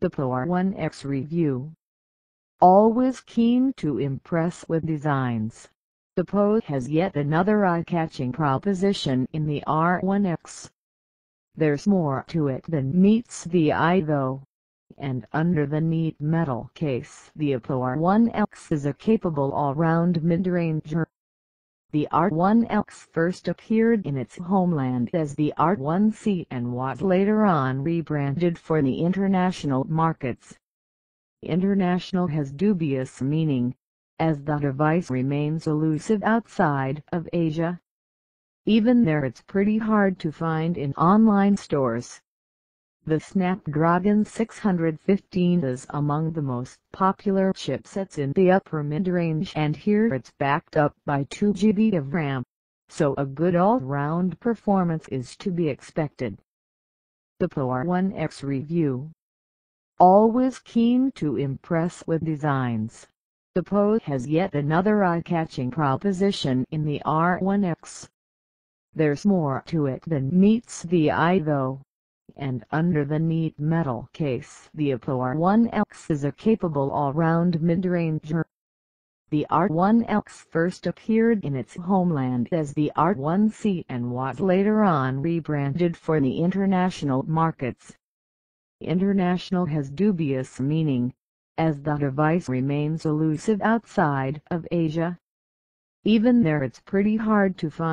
The Oppo R1X Review Always keen to impress with designs, the Oppo has yet another eye-catching proposition in the R1X. There's more to it than meets the eye though, and under the neat metal case the R1X is a capable all-round mid-ranger. The R1X first appeared in its homeland as the R1C and was later on rebranded for the international markets. International has dubious meaning, as the device remains elusive outside of Asia. Even there it's pretty hard to find in online stores. The Snapdragon 615 is among the most popular chipsets in the upper mid-range and here it's backed up by 2GB of RAM, so a good all-round performance is to be expected. The Oppo R1X Review Always keen to impress with designs, the Oppo has yet another eye-catching proposition in the R1X. There's more to it than meets the eye though and under the neat metal case the Oppo R1X is a capable all-round mid-ranger. The R1X first appeared in its homeland as the R1C and was later on rebranded for the international markets. International has dubious meaning, as the device remains elusive outside of Asia. Even there it's pretty hard to find